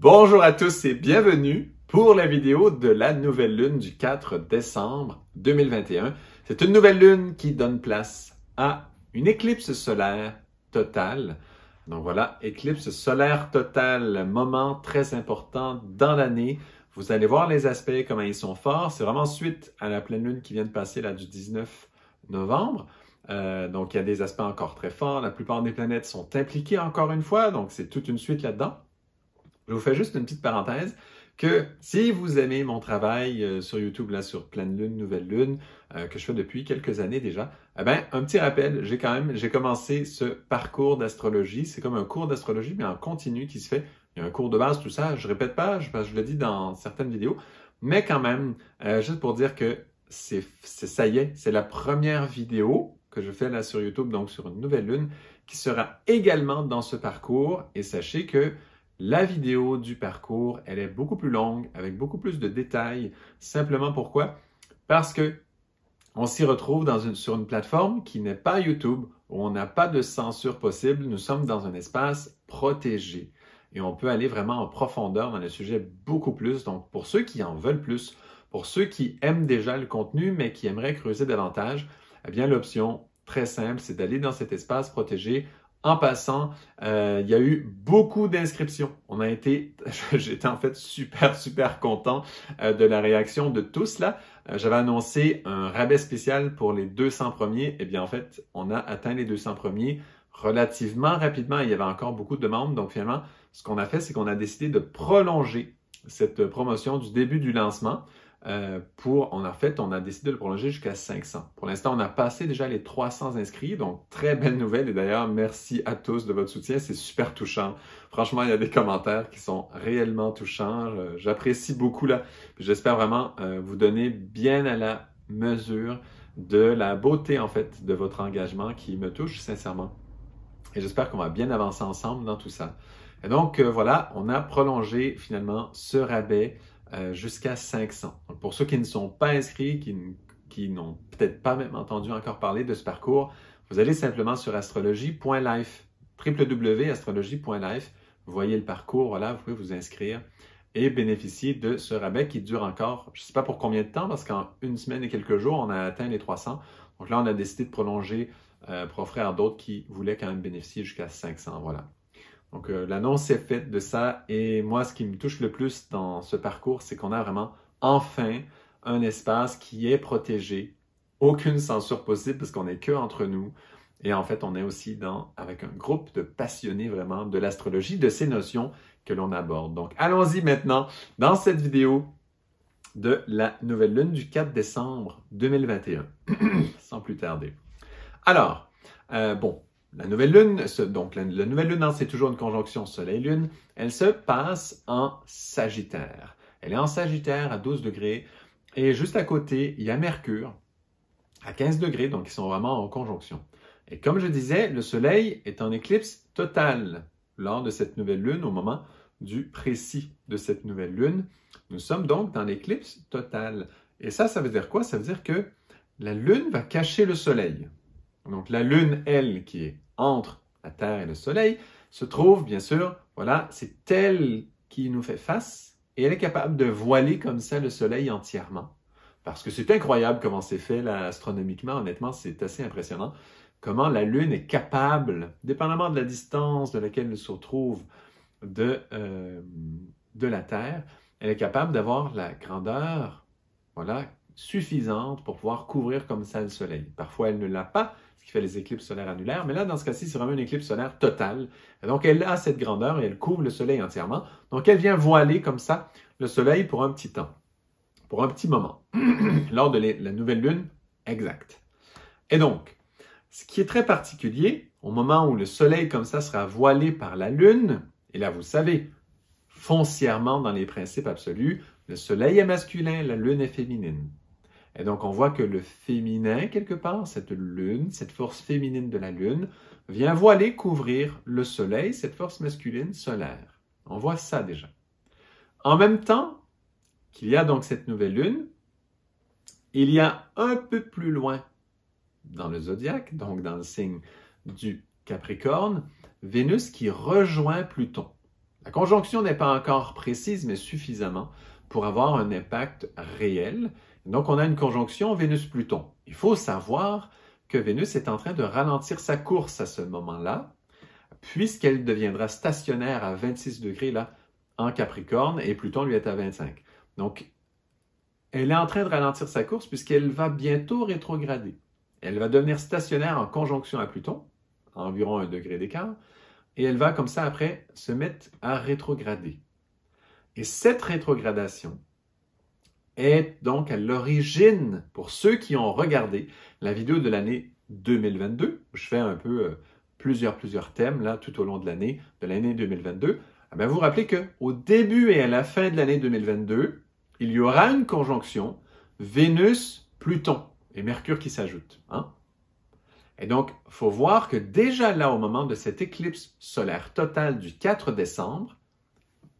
Bonjour à tous et bienvenue pour la vidéo de la nouvelle lune du 4 décembre 2021. C'est une nouvelle lune qui donne place à une éclipse solaire totale. Donc voilà, éclipse solaire totale, moment très important dans l'année. Vous allez voir les aspects, comment ils sont forts. C'est vraiment suite à la pleine lune qui vient de passer là du 19 novembre. Euh, donc, il y a des aspects encore très forts. La plupart des planètes sont impliquées encore une fois, donc c'est toute une suite là-dedans. Je vous fais juste une petite parenthèse que si vous aimez mon travail euh, sur YouTube, là, sur Pleine Lune, Nouvelle Lune, euh, que je fais depuis quelques années déjà, eh ben, un petit rappel, j'ai quand même, j'ai commencé ce parcours d'astrologie. C'est comme un cours d'astrologie, mais en continu qui se fait. Il y a un cours de base, tout ça. Je répète pas, je, je le dis dans certaines vidéos, mais quand même, euh, juste pour dire que c'est, ça y est, c'est la première vidéo que je fais là sur YouTube, donc sur une nouvelle lune, qui sera également dans ce parcours. Et sachez que la vidéo du parcours, elle est beaucoup plus longue, avec beaucoup plus de détails. Simplement pourquoi? Parce que on s'y retrouve sur une plateforme qui n'est pas YouTube, où on n'a pas de censure possible. Nous sommes dans un espace protégé. Et on peut aller vraiment en profondeur dans le sujet beaucoup plus. Donc, pour ceux qui en veulent plus, pour ceux qui aiment déjà le contenu, mais qui aimeraient creuser davantage, eh bien, l'option très simple, c'est d'aller dans cet espace protégé en passant, euh, il y a eu beaucoup d'inscriptions. On a été, j'étais en fait super, super content euh, de la réaction de tous là. Euh, j'avais annoncé un rabais spécial pour les 200 premiers. Et eh bien, en fait, on a atteint les 200 premiers relativement rapidement. Il y avait encore beaucoup de demandes. Donc, finalement, ce qu'on a fait, c'est qu'on a décidé de prolonger cette promotion du début du lancement. Euh, pour, a fait, on a décidé de le prolonger jusqu'à 500. Pour l'instant, on a passé déjà les 300 inscrits, donc très belle nouvelle. Et d'ailleurs, merci à tous de votre soutien, c'est super touchant. Franchement, il y a des commentaires qui sont réellement touchants. J'apprécie beaucoup là. J'espère vraiment euh, vous donner bien à la mesure de la beauté en fait de votre engagement qui me touche sincèrement. Et j'espère qu'on va bien avancer ensemble dans tout ça. Et donc euh, voilà, on a prolongé finalement ce rabais euh, jusqu'à 500. Donc, pour ceux qui ne sont pas inscrits, qui, n'ont peut-être pas même entendu encore parler de ce parcours, vous allez simplement sur astrologie.life, www.astrologie.life. Vous voyez le parcours, voilà, vous pouvez vous inscrire et bénéficier de ce rabais qui dure encore, je ne sais pas pour combien de temps, parce qu'en une semaine et quelques jours, on a atteint les 300. Donc là, on a décidé de prolonger euh, pour offrir à d'autres qui voulaient quand même bénéficier jusqu'à 500. Voilà. Donc euh, l'annonce est faite de ça et moi ce qui me touche le plus dans ce parcours, c'est qu'on a vraiment enfin un espace qui est protégé, aucune censure possible parce qu'on n'est que entre nous. Et en fait, on est aussi dans, avec un groupe de passionnés vraiment de l'astrologie, de ces notions que l'on aborde. Donc, allons-y maintenant dans cette vidéo de la nouvelle lune du 4 décembre 2021, sans plus tarder. Alors, euh, bon, la nouvelle lune, donc la, nouvelle lune, c'est toujours une conjonction Soleil-Lune, elle se passe en Sagittaire. Elle est en Sagittaire à 12 degrés et juste à côté, il y a Mercure à 15 degrés, donc ils sont vraiment en conjonction. Et comme je disais, le Soleil est en éclipse totale lors de cette nouvelle lune, au moment du précis de cette nouvelle lune. Nous sommes donc dans l'éclipse totale. Et ça, ça veut dire quoi? Ça veut dire que la lune va cacher le Soleil. Donc la Lune, elle, qui est entre la Terre et le Soleil, se trouve, bien sûr, voilà, c'est elle qui nous fait face et elle est capable de voiler comme ça le Soleil entièrement. Parce que c'est incroyable comment c'est fait là, astronomiquement, honnêtement, c'est assez impressionnant. Comment la Lune est capable, dépendamment de la distance de laquelle elle se trouve de, euh, de la Terre, elle est capable d'avoir la grandeur, voilà, suffisante pour pouvoir couvrir comme ça le Soleil. Parfois, elle ne l'a pas, ce qui fait les éclipses solaires annulaires, mais là, dans ce cas-ci, c'est vraiment une éclipse solaire totale. donc, elle a cette grandeur et elle couvre le Soleil entièrement. Donc, elle vient voiler comme ça le Soleil pour un petit temps, pour un petit moment, lors de la nouvelle lune exacte. Et donc, ce qui est très particulier, au moment où le Soleil comme ça sera voilé par la Lune, et là, vous savez, foncièrement dans les principes absolus, le Soleil est masculin, la Lune est féminine. Et donc, on voit que le féminin, quelque part, cette lune, cette force féminine de la lune, vient voiler, couvrir le soleil, cette force masculine solaire. On voit ça déjà. En même temps qu'il y a donc cette nouvelle lune, il y a un peu plus loin dans le zodiaque, donc dans le signe du Capricorne, Vénus qui rejoint Pluton. La conjonction n'est pas encore précise, mais suffisamment pour avoir un impact réel. Donc, on a une conjonction Vénus-Pluton. Il faut savoir que Vénus est en train de ralentir sa course à ce moment-là, puisqu'elle deviendra stationnaire à 26 degrés là, en Capricorne et Pluton lui est à 25. Donc, elle est en train de ralentir sa course puisqu'elle va bientôt rétrograder. Elle va devenir stationnaire en conjonction à Pluton, à environ un degré d'écart, et elle va comme ça après se mettre à rétrograder. Et cette rétrogradation est donc à l'origine, pour ceux qui ont regardé la vidéo de l'année 2022, où je fais un peu euh, plusieurs, plusieurs thèmes là tout au long de l'année, de l'année 2022, eh bien, vous vous rappelez qu'au début et à la fin de l'année 2022, il y aura une conjonction Vénus-Pluton et Mercure qui s'ajoute. Hein? Et donc, il faut voir que déjà là, au moment de cette éclipse solaire totale du 4 décembre,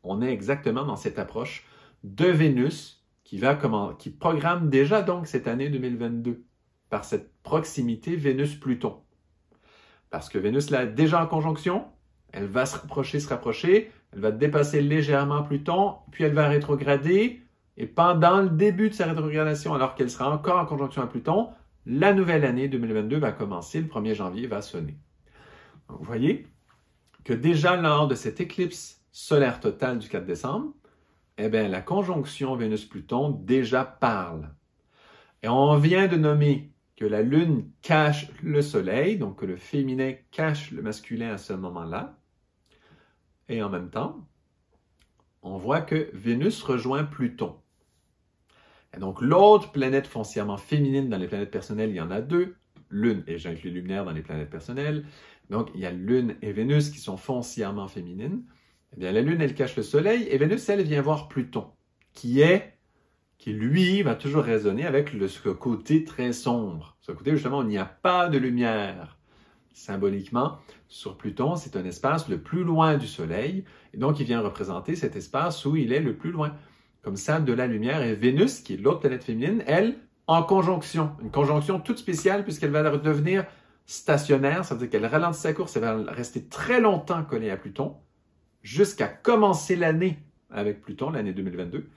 on est exactement dans cette approche de Vénus qui, comment, qui programme déjà donc cette année 2022 par cette proximité Vénus-Pluton. Parce que Vénus là déjà en conjonction, elle va se rapprocher, se rapprocher, elle va dépasser légèrement Pluton, puis elle va rétrograder, et pendant le début de sa rétrogradation, alors qu'elle sera encore en conjonction à Pluton, la nouvelle année 2022 va commencer, le 1er janvier va sonner. vous voyez que déjà lors de cette éclipse solaire totale du 4 décembre, eh bien, la conjonction Vénus-Pluton déjà parle. Et on vient de nommer que la Lune cache le Soleil, donc que le féminin cache le masculin à ce moment-là. Et en même temps, on voit que Vénus rejoint Pluton. Et donc l'autre planète foncièrement féminine dans les planètes personnelles, il y en a deux, Lune, et j'inclus Luminaire dans les planètes personnelles. Donc il y a Lune et Vénus qui sont foncièrement féminines. Eh bien, la Lune, elle cache le Soleil, et Vénus, elle vient voir Pluton, qui est qui lui va toujours résonner avec le, ce côté très sombre. Ce côté justement, il n'y a pas de lumière. Symboliquement, sur Pluton, c'est un espace le plus loin du Soleil, et donc il vient représenter cet espace où il est le plus loin. Comme ça, de la lumière, et Vénus, qui est l'autre planète féminine, elle, en conjonction. Une conjonction toute spéciale puisqu'elle va devenir stationnaire, ça veut dire qu'elle ralentit sa course, elle va rester très longtemps collée à Pluton, jusqu'à commencer l'année avec Pluton, l'année 2022.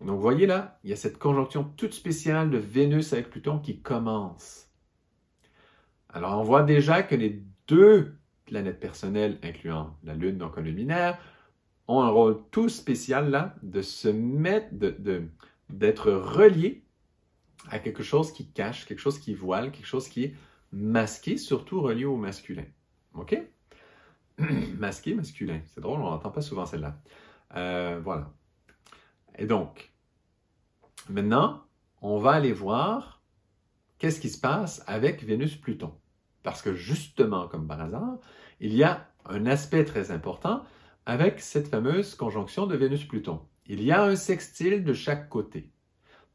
Donc, voyez là, il y a cette conjonction toute spéciale de Vénus avec Pluton qui commence. Alors, on voit déjà que les deux planètes personnelles, incluant la Lune, donc un luminaire, ont un rôle tout spécial là de se mettre, d'être reliés à quelque chose qui cache, quelque chose qui voile, quelque chose qui est masqué, surtout relié au masculin. OK? masqué, masculin. C'est drôle, on n'entend pas souvent celle-là. Euh, voilà. Et donc, maintenant, on va aller voir qu'est-ce qui se passe avec Vénus-Pluton. Parce que justement, comme par hasard, il y a un aspect très important avec cette fameuse conjonction de Vénus-Pluton. Il y a un sextile de chaque côté.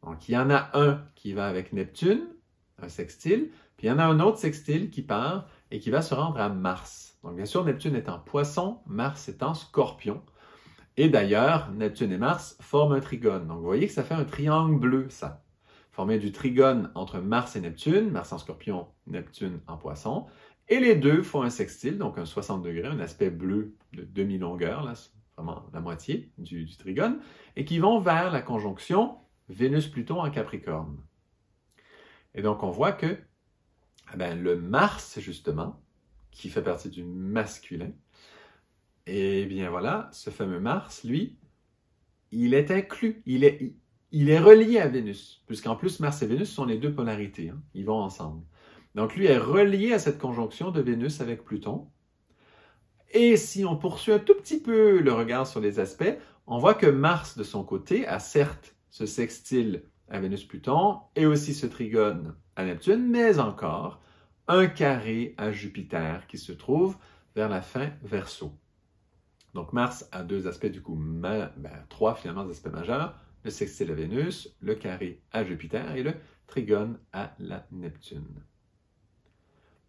Donc, il y en a un qui va avec Neptune, un sextile, puis il y en a un autre sextile qui part et qui va se rendre à Mars. Donc, bien sûr, Neptune est en poisson, Mars est en scorpion. Et d'ailleurs, Neptune et Mars forment un trigone. Donc vous voyez que ça fait un triangle bleu, ça. Formé du trigone entre Mars et Neptune, Mars en scorpion, Neptune en poisson. Et les deux font un sextile, donc un 60 degrés, un aspect bleu de demi-longueur, là, vraiment la moitié du, trigone, et qui vont vers la conjonction Vénus-Pluton en Capricorne. Et donc on voit que eh ben, le Mars, justement, qui fait partie du masculin, et bien voilà, ce fameux Mars, lui, il est inclus, il est, il est relié à Vénus, puisqu'en plus Mars et Vénus sont les deux polarités, hein. ils vont ensemble. Donc lui est relié à cette conjonction de Vénus avec Pluton. Et si on poursuit un tout petit peu le regard sur les aspects, on voit que Mars, de son côté, a certes ce sextile à Vénus-Pluton et aussi ce trigone à Neptune, mais encore un carré à Jupiter qui se trouve vers la fin Verseau. Donc Mars a deux aspects du coup, ben, trois finalement aspects majeurs, le sextile à Vénus, le carré à Jupiter et le trigone à la Neptune.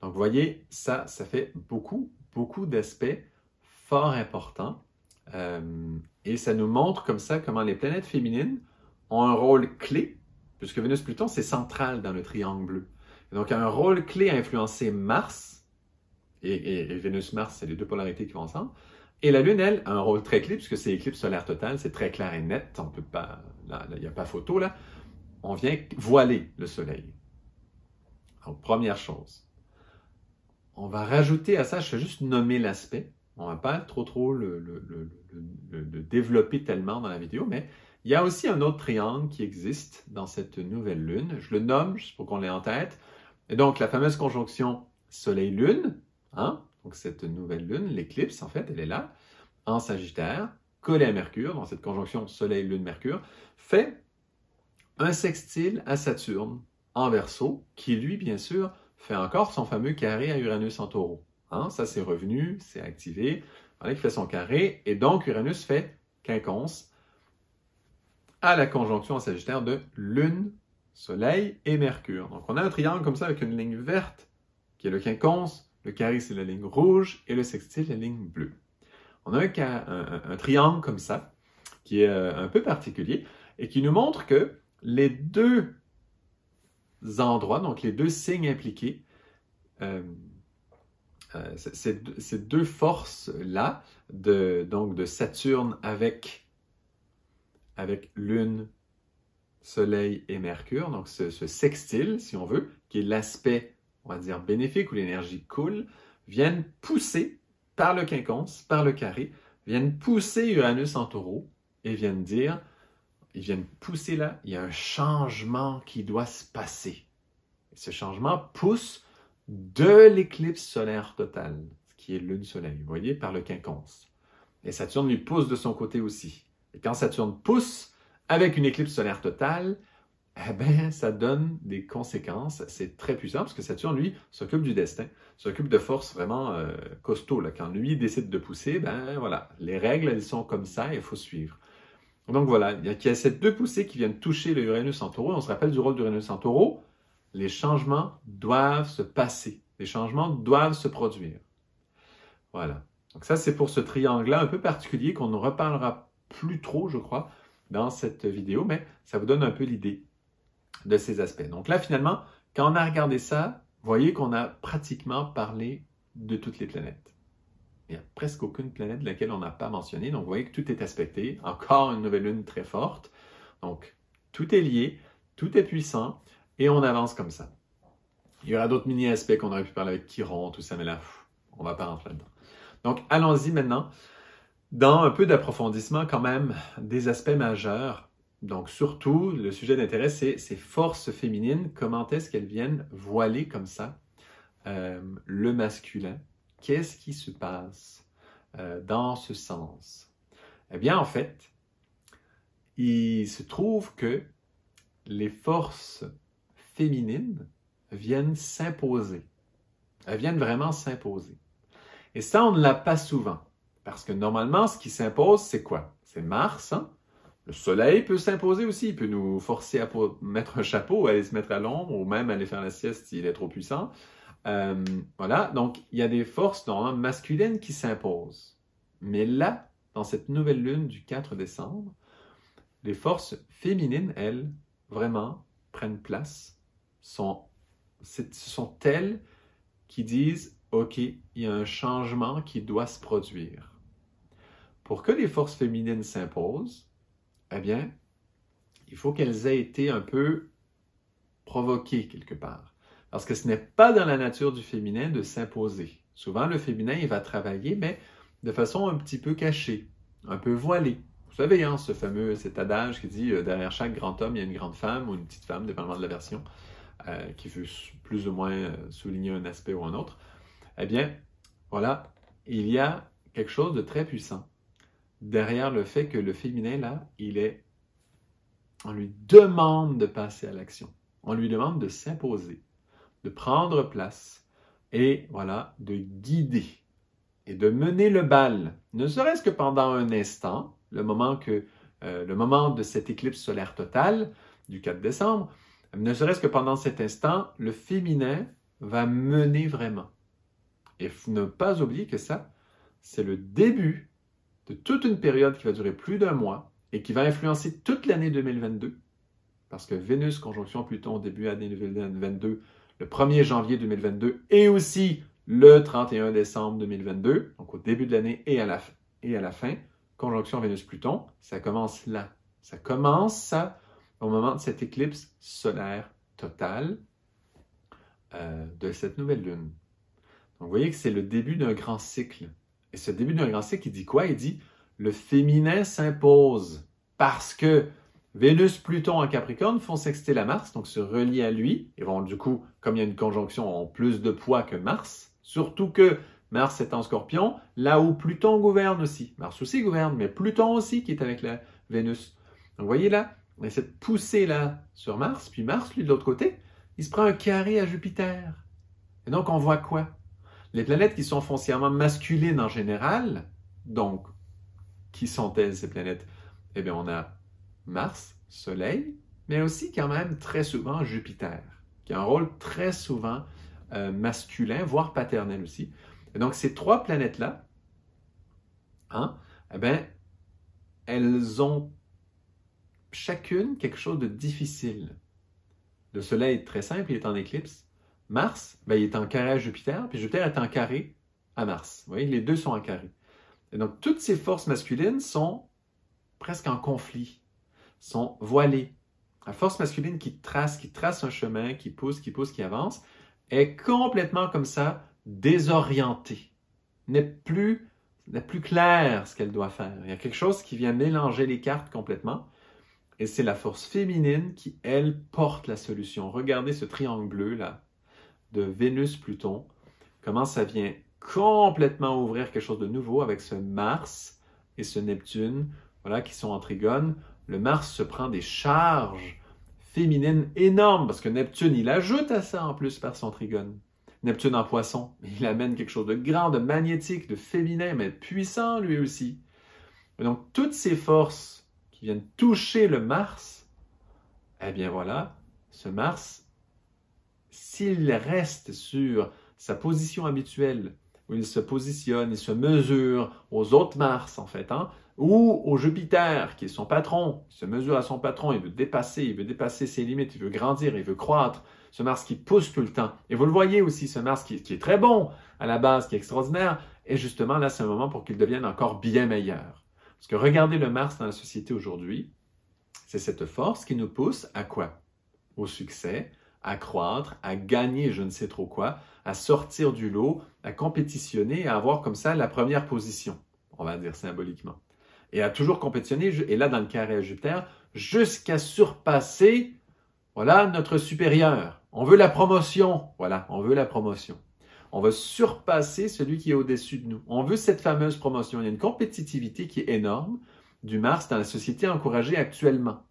Donc voyez, ça, ça fait beaucoup, beaucoup d'aspects fort importants. Euh, et ça nous montre comme ça comment les planètes féminines ont un rôle clé, puisque Vénus-Pluton, c'est central dans le triangle bleu. donc, un rôle clé à influencer Mars, et, Vénus-Mars, c'est les deux polarités qui vont ensemble, Et la Lune, elle, a un rôle très clé, puisque c'est l'éclipse solaire totale, c'est très clair et net, on peut pas, il n'y a pas photo, là. On vient voiler le Soleil. Donc, première chose. On va rajouter à ça, je vais juste nommer l'aspect. On va pas trop trop le, développer tellement dans la vidéo, mais il y a aussi un autre triangle qui existe dans cette nouvelle lune. Je le nomme juste pour qu'on l'ait en tête. Et donc, la fameuse conjonction Soleil-Lune, hein? donc cette nouvelle lune, l'éclipse, en fait, elle est là, en Sagittaire, collée à Mercure, dans cette conjonction Soleil-Lune-Mercure, fait un sextile à Saturne en verso, qui lui, bien sûr, fait encore son fameux carré à Uranus en taureau. Hein? Ça, c'est revenu, c'est activé. Voilà, il fait son carré, et donc Uranus fait quinconce à la conjonction en Sagittaire de Lune, Soleil et Mercure. Donc, on a un triangle comme ça avec une ligne verte qui est le quinconce, le carré c'est la ligne rouge et le sextile la ligne bleue. On a un, triangle comme ça qui est euh, un peu particulier et qui nous montre que les deux endroits, donc les deux signes impliqués, euh, euh, ces, deux forces-là, de, donc de Saturne avec avec Lune, Soleil et Mercure, donc ce, sextile, si on veut, qui est l'aspect, on va dire, bénéfique où l'énergie coule, viennent pousser par le quinconce, par le carré, viennent pousser Uranus en taureau et viennent dire, ils viennent pousser là, il y a un changement qui doit se passer. Ce changement pousse de l'éclipse solaire totale, ce qui est lune-soleil, vous voyez, par le quinconce. Et Saturne lui pousse de son côté aussi. Et quand Saturne pousse avec une éclipse solaire totale, eh bien, ça donne des conséquences. C'est très puissant parce que Saturne, lui, s'occupe du destin, s'occupe de forces vraiment euh, costauds. Quand lui décide de pousser, ben voilà, les règles, elles sont comme ça il faut suivre. Donc voilà, il y, a, ces deux poussées qui viennent toucher le Uranus en taureau. On se rappelle du rôle d'Uranus en taureau. Les changements doivent se passer. Les changements doivent se produire. Voilà. Donc ça, c'est pour ce triangle-là un peu particulier qu'on ne reparlera plus trop, je crois, dans cette vidéo, mais ça vous donne un peu l'idée de ces aspects. Donc là, finalement, quand on a regardé ça, vous voyez qu'on a pratiquement parlé de toutes les planètes. Il n'y a presque aucune planète de laquelle on n'a pas mentionné. Donc, vous voyez que tout est aspecté. Encore une nouvelle lune très forte. Donc, tout est lié, tout est puissant, et on avance comme ça. Il y aura d'autres mini-aspects qu'on aurait pu parler avec Chiron, tout ça, mais là, on ne va pas rentrer là-dedans. Donc, allons-y maintenant dans un peu d'approfondissement quand même des aspects majeurs. Donc surtout, le sujet d'intérêt, c'est ces forces féminines, comment est-ce qu'elles viennent voiler comme ça euh, le masculin? Qu'est-ce qui se passe euh, dans ce sens? Eh bien, en fait, il se trouve que les forces féminines viennent s'imposer. Elles viennent vraiment s'imposer. Et ça, on ne l'a pas souvent. Parce que normalement, ce qui s'impose, c'est quoi? C'est Mars. Hein? Le Soleil peut s'imposer aussi. Il peut nous forcer à mettre un chapeau, aller se mettre à l'ombre, ou même aller faire la sieste s'il est trop puissant. Euh, voilà. Donc, il y a des forces normalement masculines qui s'imposent. Mais là, dans cette nouvelle lune du 4 décembre, les forces féminines, elles, vraiment prennent place, sont, ce sont elles qui disent, OK, il y a un changement qui doit se produire pour que les forces féminines s'imposent, eh bien, il faut qu'elles aient été un peu provoquées quelque part. Parce que ce n'est pas dans la nature du féminin de s'imposer. Souvent, le féminin, il va travailler, mais de façon un petit peu cachée, un peu voilée. Vous savez, hein, ce fameux, cet adage qui dit euh, derrière chaque grand homme, il y a une grande femme ou une petite femme, dépendamment de la version, euh, qui veut plus ou moins euh, souligner un aspect ou un autre. Eh bien, voilà, il y a quelque chose de très puissant derrière le fait que le féminin, là, il est... On lui demande de passer à l'action. On lui demande de s'imposer, de prendre place et, voilà, de guider et de mener le bal, ne serait-ce que pendant un instant, le moment, que, euh, de cette éclipse solaire totale du 4 décembre, ne serait-ce que pendant cet instant, le féminin va mener vraiment. Et ne pas oublier que ça, c'est le début de toute une période qui va durer plus d'un mois et qui va influencer toute l'année 2022, parce que Vénus conjonction Pluton début de l'année 2022, le 1er janvier 2022 et aussi le 31 décembre 2022, donc au début de l'année et à la et à la fin, conjonction Vénus-Pluton, ça commence là. Ça commence au moment de cette éclipse solaire totale euh, de cette nouvelle lune. Donc, vous voyez que c'est le début d'un grand cycle. Et ce début d'un grand cycle, dit quoi? Il dit le féminin s'impose parce que Vénus, Pluton en Capricorne font sexter la Mars, donc se relient à lui, et vont du coup, comme il y a une conjonction, ont plus de poids que Mars, surtout que Mars est en Scorpion, là où Pluton gouverne aussi. Mars aussi gouverne, mais Pluton aussi qui est avec la Vénus. Donc vous voyez là, on a cette poussée là sur Mars, puis Mars, lui de l'autre côté, il se prend un carré à Jupiter. Et donc on voit quoi? Les planètes qui sont foncièrement masculines en général, donc qui sont-elles ces planètes? Eh bien on a Mars, Soleil, mais aussi quand même très souvent Jupiter, qui a un rôle très souvent euh, masculin, voire paternel aussi. Et donc ces trois planètes-là, hein, eh bien, elles ont chacune quelque chose de difficile. Le Soleil est très simple, il est en éclipse. Mars, ben, il est en carré à Jupiter, puis Jupiter est en carré à Mars. Vous voyez, les deux sont en carré. Et donc, toutes ces forces masculines sont presque en conflit sont voilées. La force masculine qui trace, qui trace un chemin, qui pousse, qui pousse, qui avance, est complètement comme ça désorientée, n'est plus, n'est plus clair ce qu'elle doit faire. Il y a quelque chose qui vient mélanger les cartes complètement. Et c'est la force féminine qui, elle, porte la solution. Regardez ce triangle bleu là, de Vénus-Pluton, comment ça vient complètement ouvrir quelque chose de nouveau avec ce Mars et ce Neptune, voilà, qui sont en trigone le Mars se prend des charges féminines énormes, parce que Neptune, il ajoute à ça en plus par son trigone. Neptune en poisson, il amène quelque chose de grand, de magnétique, de féminin, mais puissant lui aussi. donc, toutes ces forces qui viennent toucher le Mars, eh bien voilà, ce Mars, s'il reste sur sa position habituelle, où il se positionne, il se mesure aux autres Mars, en fait, hein, ou au Jupiter, qui est son patron, il se mesure à son patron, il veut dépasser, il veut dépasser ses limites, il veut grandir, il veut croître. Ce Mars qui pousse tout le temps. Et vous le voyez aussi, ce Mars qui, est très bon à la base, qui est extraordinaire. Et justement, là, c'est un moment pour qu'il devienne encore bien meilleur. Parce que regardez le Mars dans la société aujourd'hui, c'est cette force qui nous pousse à quoi? Au succès, à croître, à gagner je ne sais trop quoi, à sortir du lot, à compétitionner, à avoir comme ça la première position, on va dire symboliquement et à toujours compétitionner, et là dans le carré Jupiter, jusqu'à surpasser, voilà, notre supérieur. On veut la promotion, voilà, on veut la promotion. On veut surpasser celui qui est au-dessus de nous. On veut cette fameuse promotion. Il y a une compétitivité qui est énorme du Mars dans la société encouragée actuellement.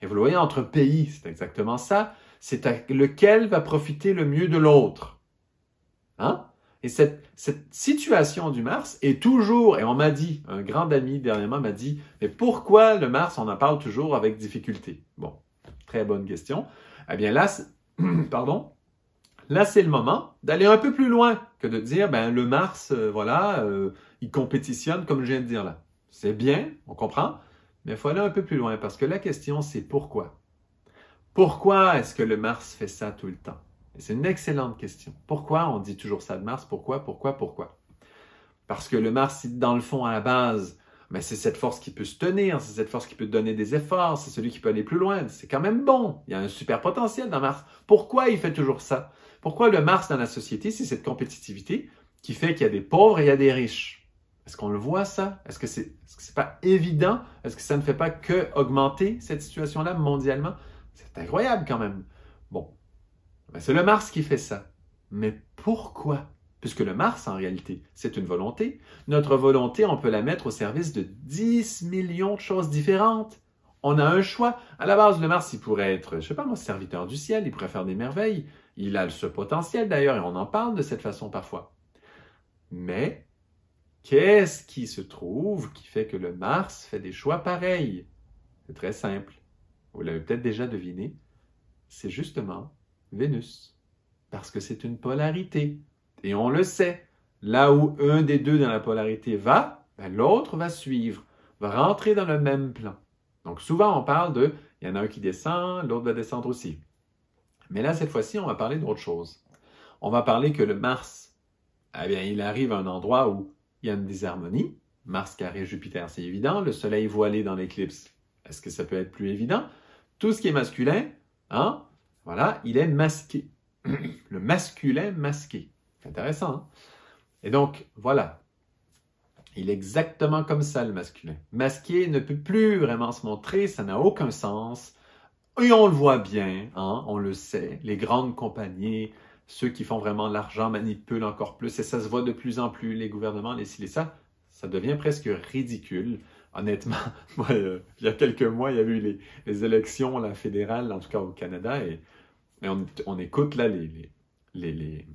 Et vous le voyez entre pays, c'est exactement ça. C'est lequel va profiter le mieux de l'autre. Hein? Et cette, situation du Mars est toujours, et on m'a dit, un grand ami dernièrement m'a dit, mais pourquoi le Mars, on en parle toujours avec difficulté? Bon, très bonne question. Eh bien là, pardon, là c'est le moment d'aller un peu plus loin que de dire, ben le Mars, euh, voilà, euh, il compétitionne comme je viens de dire là. C'est bien, on comprend, mais il faut aller un peu plus loin parce que la question c'est pourquoi? Pourquoi est-ce que le Mars fait ça tout le temps? C'est une excellente question. Pourquoi on dit toujours ça de Mars? Pourquoi Pourquoi Pourquoi? Parce que le Mars, dans le fond, à la base, mais ben, c'est cette force qui peut se tenir, c'est cette force qui peut donner des efforts, c'est celui qui peut aller plus loin. C'est quand même bon. Il y a un super potentiel dans Mars. Pourquoi il fait toujours ça? Pourquoi le Mars dans la société, c'est cette compétitivité qui fait qu'il y a des pauvres et il y a des riches? Est-ce qu'on le voit ça? Est-ce que c'est est pas évident? Est-ce que ça ne fait pas que augmenter cette situation-là mondialement? C'est incroyable quand même. Bon, ben, c'est le Mars qui fait ça. Mais pourquoi? Puisque le Mars, en réalité, c'est une volonté. Notre volonté, on peut la mettre au service de 10 millions de choses différentes. On a un choix. À la base, le Mars, il pourrait être, je sais pas moi, serviteur du ciel, il pourrait faire des merveilles. Il a ce potentiel d'ailleurs, et on en parle de cette façon parfois. Mais qu'est-ce qui se trouve qui fait que le Mars fait des choix pareils? C'est très simple. Vous l'avez peut-être déjà deviné. C'est justement Vénus. Parce que c'est une polarité. Et on le sait. Là où un des deux dans la polarité va, ben, l'autre va suivre, va rentrer dans le même plan. Donc souvent on parle de, il y en a un qui descend, l'autre va descendre aussi. Mais là, cette fois-ci, on va parler d'autre chose. On va parler que le Mars, eh bien, il arrive à un endroit où il y a une désharmonie, Mars carré Jupiter, c'est évident. Le Soleil voilé dans l'éclipse, est-ce que ça peut être plus évident? Tout ce qui est masculin, hein, voilà, il est masqué. Le masculin masqué. Intéressant. Hein? Et donc, voilà. Il est exactement comme ça, le masculin. Masqué ne peut plus vraiment se montrer, ça n'a aucun sens. Et on le voit bien, hein, on le sait. Les grandes compagnies, ceux qui font vraiment l'argent manipulent encore plus. Et ça se voit de plus en plus. Les gouvernements, les ça. Ça devient presque ridicule. Honnêtement, euh, il y a quelques mois, il y a eu les, élections la fédérales, en tout cas au Canada, et, on, écoute là les, les,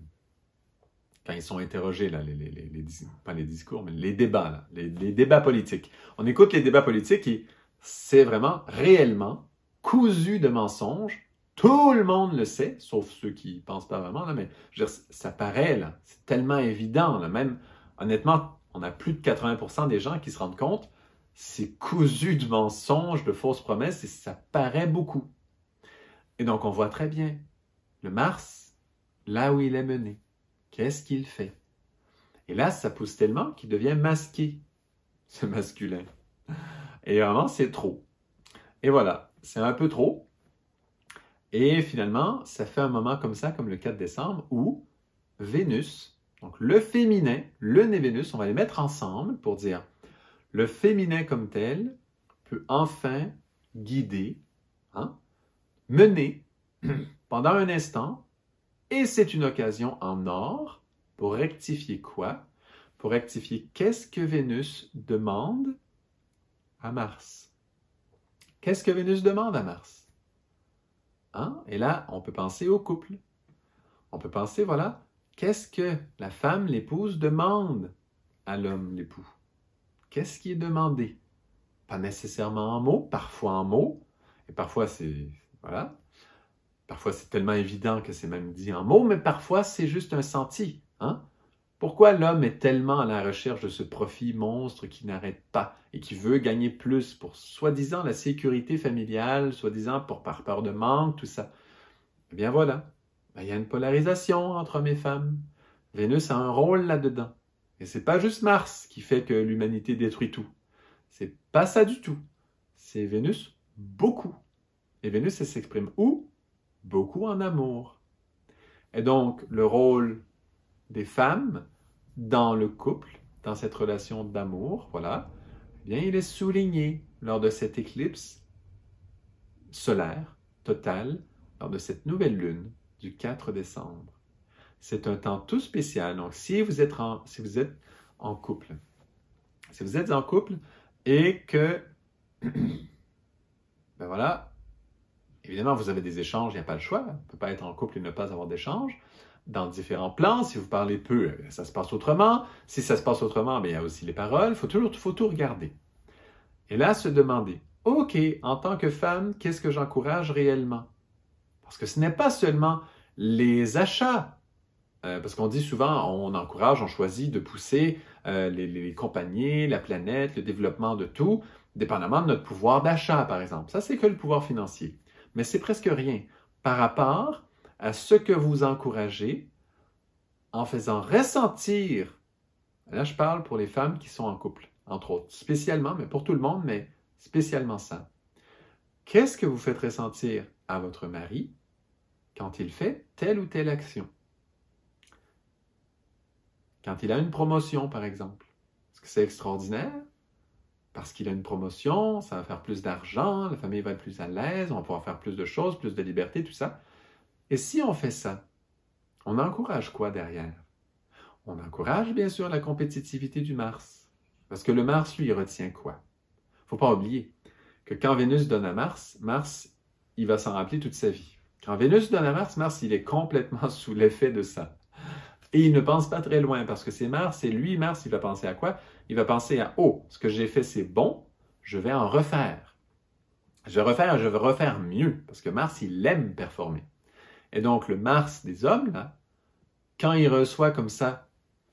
quand ils sont interrogés, là, les, les, pas les discours, mais les débats, les, débats politiques. On écoute les débats politiques et c'est vraiment réellement cousu de mensonges tout le monde le sait, sauf ceux qui ne pensent pas vraiment, là, mais je veux dire, ça paraît, là, c'est tellement évident. Là, même, honnêtement, on a plus de 80% des gens qui se rendent compte, c'est cousu de mensonges, de fausses promesses, et ça paraît beaucoup. Et donc, on voit très bien le Mars, là où il est mené. Qu'est-ce qu'il fait? Et là, ça pousse tellement qu'il devient masqué, ce masculin. Et vraiment, c'est trop. Et voilà, c'est un peu trop. Et finalement, ça fait un moment comme ça, comme le 4 décembre, où Vénus, donc le féminin, le nez Vénus, on va les mettre ensemble pour dire le féminin comme tel peut enfin guider, hein, mener pendant un instant, et c'est une occasion en or pour rectifier quoi? Pour rectifier qu'est-ce que Vénus demande à Mars. Qu'est-ce que Vénus demande à Mars? Hein? Et là, on peut penser au couple. On peut penser, voilà, qu'est-ce que la femme, l'épouse, demande à l'homme, l'époux? Qu'est-ce qui est demandé? Pas nécessairement en mots, parfois en mots, et parfois c'est, voilà, parfois c'est tellement évident que c'est même dit en mots, mais parfois c'est juste un senti, hein? Pourquoi l'homme est tellement à la recherche de ce profit monstre qui n'arrête pas et qui veut gagner plus pour soi-disant la sécurité familiale, soi-disant pour par peur de manque, tout ça? Eh bien voilà, ben, il y a une polarisation entre hommes et femmes. Vénus a un rôle là-dedans. Et c'est pas juste Mars qui fait que l'humanité détruit tout. C'est pas ça du tout. C'est Vénus beaucoup. Et Vénus, elle s'exprime où? Beaucoup en amour. Et donc, le rôle des femmes dans le couple, dans cette relation d'amour, voilà, eh bien, il est souligné lors de cette éclipse solaire totale, lors de cette nouvelle lune du 4 décembre. C'est un temps tout spécial. Donc, si vous êtes en, si vous êtes en couple, si vous êtes en couple et que, ben voilà, évidemment, vous avez des échanges, il n'y a pas le choix. On ne peut pas être en couple et ne pas avoir d'échanges dans différents plans. Si vous parlez peu, ça se passe autrement. Si ça se passe autrement, bien, il y a aussi les paroles. Il faut toujours faut tout regarder. Et là, se demander, OK, en tant que femme, qu'est-ce que j'encourage réellement? Parce que ce n'est pas seulement les achats. Euh, parce qu'on dit souvent, on encourage, on choisit de pousser euh, les, les, compagnies, la planète, le développement de tout, dépendamment de notre pouvoir d'achat, par exemple. Ça, c'est que le pouvoir financier. Mais c'est presque rien par rapport à ce que vous encouragez en faisant ressentir, là je parle pour les femmes qui sont en couple, entre autres, spécialement, mais pour tout le monde, mais spécialement ça. Qu'est-ce que vous faites ressentir à votre mari quand il fait telle ou telle action? Quand il a une promotion, par exemple. Est-ce que c'est extraordinaire? Parce qu'il a une promotion, ça va faire plus d'argent, la famille va être plus à l'aise, on va pouvoir faire plus de choses, plus de liberté, tout ça. Et si on fait ça, on encourage quoi derrière? On encourage bien sûr la compétitivité du Mars. Parce que le Mars, lui, il retient quoi? Faut pas oublier que quand Vénus donne à Mars, Mars, il va s'en rappeler toute sa vie. Quand Vénus donne à Mars, Mars, il est complètement sous l'effet de ça. Et il ne pense pas très loin parce que c'est Mars, et lui, Mars, il va penser à quoi? Il va penser à, oh, ce que j'ai fait, c'est bon, je vais en refaire. Je vais refaire, je vais refaire mieux parce que Mars, il aime performer. Et donc, le Mars des hommes, là, quand il reçoit comme ça,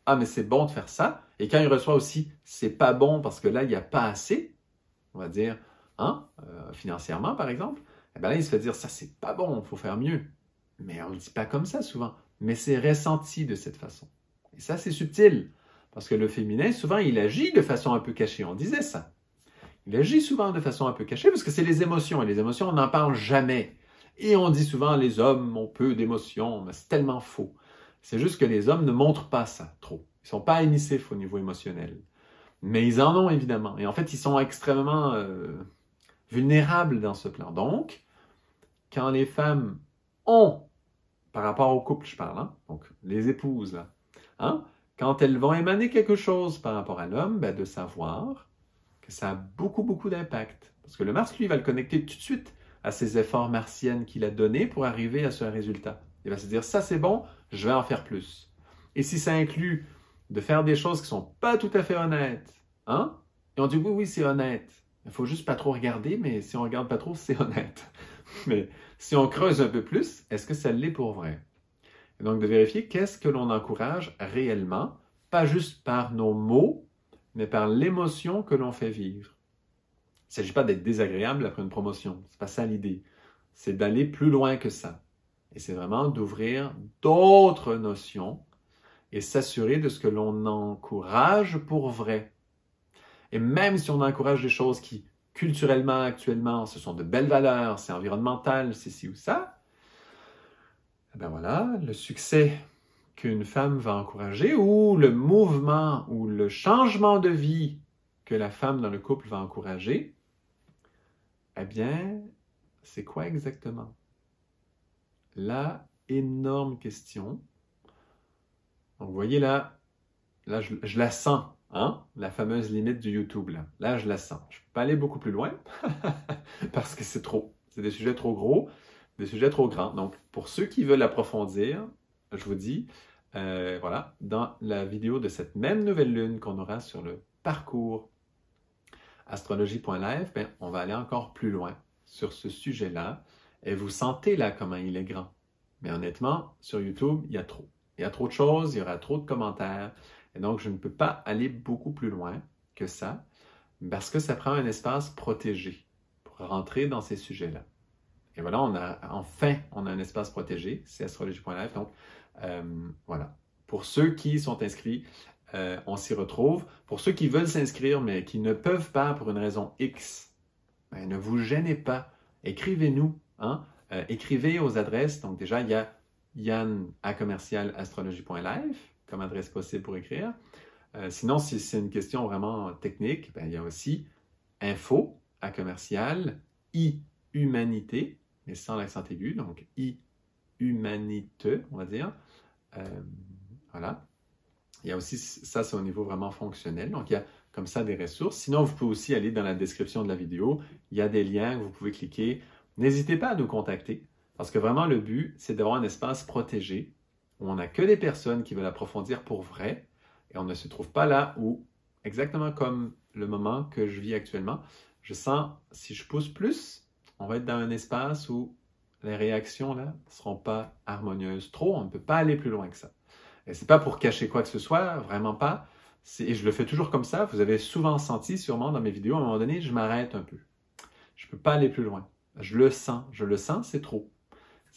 ah, mais c'est bon de faire ça, et quand il reçoit aussi, c'est pas bon parce que là, il n'y a pas assez, on va dire, hein, euh, financièrement, par exemple, et eh bien là, il se fait dire, ça, c'est pas bon, il faut faire mieux. Mais on ne le dit pas comme ça souvent, mais c'est ressenti de cette façon. Et ça, c'est subtil, Parce que le féminin, souvent, il agit de façon un peu cachée. On disait ça. Il agit souvent de façon un peu cachée parce que c'est les émotions. Et les émotions, on n'en parle jamais. Et on dit souvent, les hommes ont peu d'émotions, mais c'est tellement faux. C'est juste que les hommes ne montrent pas ça trop. Ils sont pas émissifs au niveau émotionnel. Mais ils en ont évidemment. Et en fait, ils sont extrêmement euh, vulnérables dans ce plan. Donc, quand les femmes ont, par rapport au couple, je parle, hein, donc les épouses, hein, quand elles vont émaner quelque chose par rapport à l'homme, ben, de savoir que ça a beaucoup, beaucoup d'impact. Parce que le Mars, lui, va le connecter tout de suite à ces efforts martiennes qu'il a donnés pour arriver à ce résultat. Il va se dire, ça c'est bon, je vais en faire plus. Et si ça inclut de faire des choses qui sont pas tout à fait honnêtes, hein? Et on dit, oui, oui, c'est honnête. Il faut juste pas trop regarder, mais si on regarde pas trop, c'est honnête. mais si on creuse un peu plus, est-ce que ça l'est pour vrai? Et donc, de vérifier qu'est-ce que l'on encourage réellement, pas juste par nos mots, mais par l'émotion que l'on fait vivre. Il ne s'agit pas d'être désagréable après une promotion. C'est pas ça l'idée. C'est d'aller plus loin que ça. Et c'est vraiment d'ouvrir d'autres notions et s'assurer de ce que l'on encourage pour vrai. Et même si on encourage des choses qui, culturellement, actuellement, ce sont de belles valeurs, c'est environnemental, c'est ci ou ça, eh ben voilà, le succès qu'une femme va encourager ou le mouvement ou le changement de vie que la femme dans le couple va encourager, eh bien, c'est quoi exactement? La énorme question. Donc, vous voyez là, là, je, la sens, hein, la fameuse limite du YouTube, là. Je la sens. Je ne peux pas aller beaucoup plus loin parce que c'est trop. C'est des sujets trop gros, des sujets trop grands. Donc, pour ceux qui veulent approfondir, je vous dis, euh, voilà, dans la vidéo de cette même nouvelle lune qu'on aura sur le parcours astrologie.live, ben, on va aller encore plus loin sur ce sujet-là. Et vous sentez là comment il est grand. Mais honnêtement, sur YouTube, il y a trop. Il y a trop de choses, il y aura trop de commentaires. Et donc, je ne peux pas aller beaucoup plus loin que ça parce que ça prend un espace protégé pour rentrer dans ces sujets-là. Et voilà, on a enfin, on a un espace protégé, c'est astrologie.live. Donc, euh, voilà. Pour ceux qui sont inscrits, euh, on s'y retrouve. Pour ceux qui veulent s'inscrire, mais qui ne peuvent pas pour une raison X, ben, ne vous gênez pas. Écrivez-nous. Hein? Euh, écrivez aux adresses. Donc déjà, il y a yann à commercial astrologie.live comme adresse possible pour écrire. Euh, sinon, si c'est une question vraiment technique, ben, il y a aussi info à commercial i humanité, mais sans l'accent aigu, donc i humanité, on va dire. voilà. Il y a aussi, ça c'est au niveau vraiment fonctionnel. Donc, il y a comme ça des ressources. Sinon, vous pouvez aussi aller dans la description de la vidéo. Il y a des liens que vous pouvez cliquer. N'hésitez pas à nous contacter parce que vraiment le but, c'est d'avoir un espace protégé où on n'a que des personnes qui veulent approfondir pour vrai et on ne se trouve pas là où, exactement comme le moment que je vis actuellement, je sens, si je pousse plus, on va être dans un espace où les réactions ne seront pas harmonieuses trop. On ne peut pas aller plus loin que ça. Et c'est pas pour cacher quoi que ce soit, vraiment pas. Et je le fais toujours comme ça. Vous avez souvent senti, sûrement, dans mes vidéos, à un moment donné, je m'arrête un peu. Je peux pas aller plus loin. Je le sens. Je le sens, c'est trop.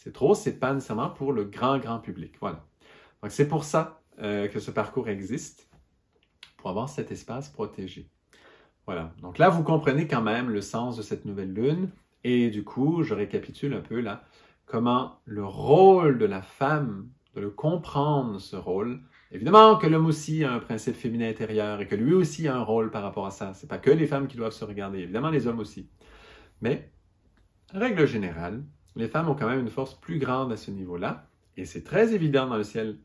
C'est trop, c'est pas nécessairement pour le grand, grand public. Voilà. Donc, c'est pour ça euh, que ce parcours existe, pour avoir cet espace protégé. Voilà. Donc là, vous comprenez quand même le sens de cette nouvelle lune. Et du coup, je récapitule un peu là comment le rôle de la femme de le comprendre, ce rôle. Évidemment que l'homme aussi a un principe féminin intérieur et que lui aussi a un rôle par rapport à ça. C'est pas que les femmes qui doivent se regarder, évidemment les hommes aussi. Mais, règle générale, les femmes ont quand même une force plus grande à ce niveau-là, et c'est très évident dans le ciel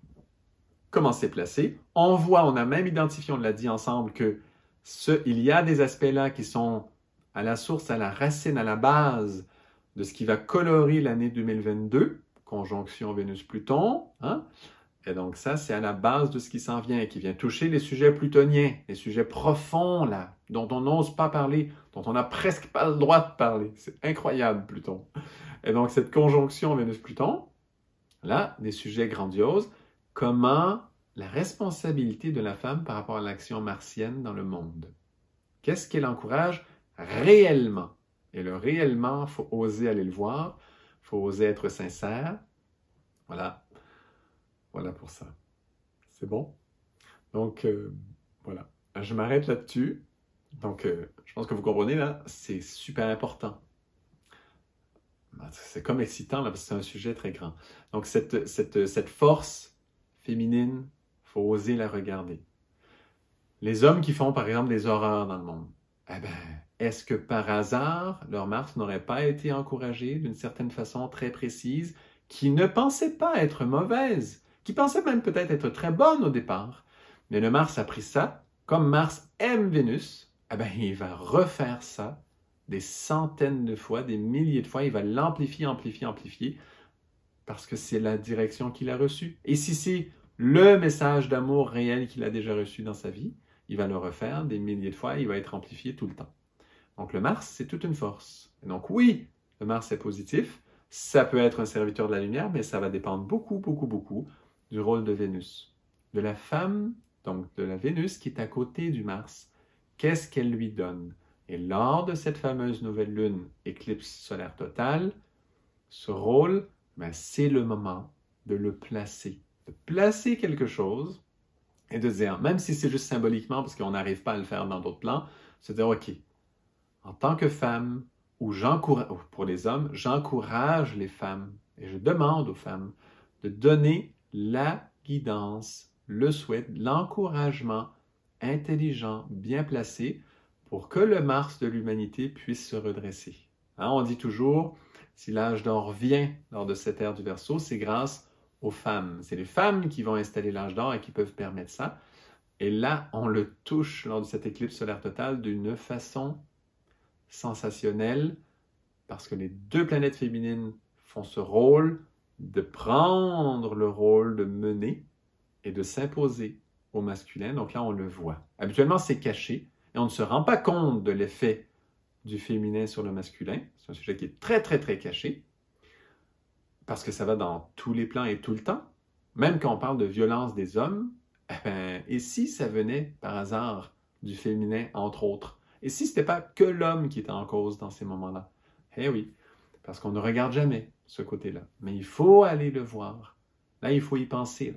comment c'est placé. On voit, on a même identifié, on l'a dit ensemble, que ce, il y a des aspects-là qui sont à la source, à la racine, à la base de ce qui va colorer l'année 2022 conjonction Vénus-Pluton. Hein? Et donc ça, c'est à la base de ce qui s'en vient, qui vient toucher les sujets plutoniens, les sujets profonds, là, dont on n'ose pas parler, dont on n'a presque pas le droit de parler. C'est incroyable, Pluton. Et donc cette conjonction Vénus-Pluton, là, des sujets grandioses, comment la responsabilité de la femme par rapport à l'action martienne dans le monde. Qu'est-ce qu'elle encourage réellement? Et le réellement, faut oser aller le voir faut oser être sincère. Voilà. Voilà pour ça. C'est bon? Donc, euh, voilà. Je m'arrête là-dessus. Donc, euh, je pense que vous comprenez, là, c'est super important. Bah, c'est comme excitant, là, parce que c'est un sujet très grand. Donc, cette, cette, cette force féminine, faut oser la regarder. Les hommes qui font, par exemple, des horreurs dans le monde, eh ben, est-ce que par hasard, leur Mars n'aurait pas été encouragée d'une certaine façon très précise, qui ne pensait pas être mauvaise, qui pensait même peut-être être très bonne au départ, mais le Mars a pris ça, comme Mars aime Vénus, eh ben, il va refaire ça des centaines de fois, des milliers de fois, il va l'amplifier, amplifier, amplifier, parce que c'est la direction qu'il a reçue. Et si c'est le message d'amour réel qu'il a déjà reçu dans sa vie, il va le refaire des milliers de fois, il va être amplifié tout le temps. Donc le Mars, c'est toute une force. Donc oui, le Mars est positif, ça peut être un serviteur de la lumière, mais ça va dépendre beaucoup, beaucoup, beaucoup du rôle de Vénus. De la femme, donc de la Vénus qui est à côté du Mars. Qu'est-ce qu'elle lui donne? Et lors de cette fameuse nouvelle lune, éclipse solaire totale, ce rôle, ben, c'est le moment de le placer. De placer quelque chose et de dire, même si c'est juste symboliquement, parce qu'on n'arrive pas à le faire dans d'autres plans, se dire, OK, en tant que femme, ou pour les hommes, j'encourage les femmes et je demande aux femmes de donner la guidance, le souhait, l'encouragement intelligent, bien placé, pour que le Mars de l'humanité puisse se redresser. Hein, on dit toujours, si l'âge d'or vient lors de cette ère du Verseau, c'est grâce aux femmes. C'est les femmes qui vont installer l'âge d'or et qui peuvent permettre ça. Et là, on le touche lors de cette éclipse solaire totale d'une façon sensationnelle, parce que les deux planètes féminines font ce rôle de prendre le rôle de mener et de s'imposer au masculin. Donc là, on le voit. Habituellement, c'est caché et on ne se rend pas compte de l'effet du féminin sur le masculin. C'est un sujet qui est très, très, très caché parce que ça va dans tous les plans et tout le temps. Même quand on parle de violence des hommes, eh ben, et si ça venait par hasard du féminin, entre autres? Et si ce n'était pas que l'homme qui était en cause dans ces moments-là? Eh oui, parce qu'on ne regarde jamais ce côté-là. Mais il faut aller le voir. Là, il faut y penser.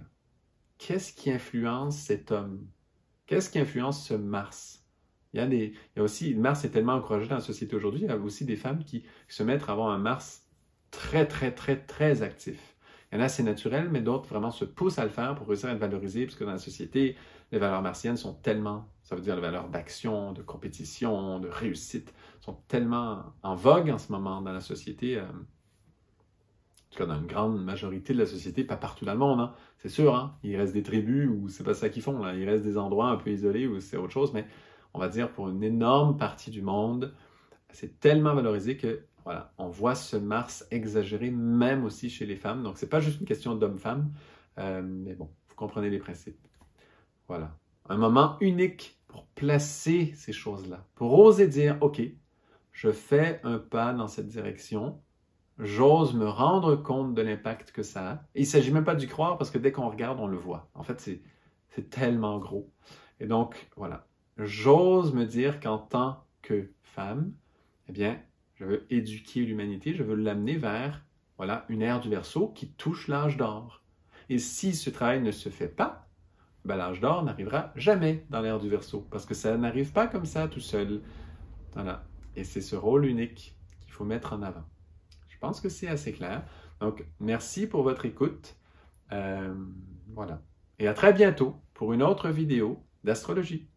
Qu'est-ce qui influence cet homme? Qu'est-ce qui influence ce Mars? Il y a, des, il y a aussi, Mars est tellement encouragé dans la société aujourd'hui, il y a aussi des femmes qui, se mettent à avoir un Mars très, très, très, très actif. Il y en a, c'est naturel, mais d'autres vraiment se poussent à le faire pour réussir à être valorisés, parce que dans la société, les valeurs martiennes sont tellement, ça veut dire les valeurs d'action, de compétition, de réussite, sont tellement en vogue en ce moment dans la société. Euh, en tout cas dans une grande majorité de la société, pas partout dans le monde, hein. c'est sûr. Hein. Il reste des tribus où c'est pas ça qu'ils font. Là. Il reste des endroits un peu isolés où c'est autre chose, mais on va dire pour une énorme partie du monde, c'est tellement valorisé que voilà, on voit ce Mars exagéré même aussi chez les femmes. Donc c'est pas juste une question d'homme-femme, euh, mais bon, vous comprenez les principes. Voilà, un moment unique pour placer ces choses-là, pour oser dire, ok, je fais un pas dans cette direction j'ose me rendre compte de l'impact que ça a. Il ne s'agit même pas d'y croire parce que dès qu'on regarde, on le voit. En fait, c'est tellement gros. Et donc, voilà. J'ose me dire qu'en tant que femme, eh bien, je veux éduquer l'humanité, je veux l'amener vers, voilà, une ère du verso qui touche l'âge d'or. Et si ce travail ne se fait pas, ben, l'âge d'or n'arrivera jamais dans l'ère du verso parce que ça n'arrive pas comme ça tout seul. Voilà. Et c'est ce rôle unique qu'il faut mettre en avant. Je pense que c'est assez clair. Donc, merci pour votre écoute. Euh, voilà. Et à très bientôt pour une autre vidéo d'astrologie.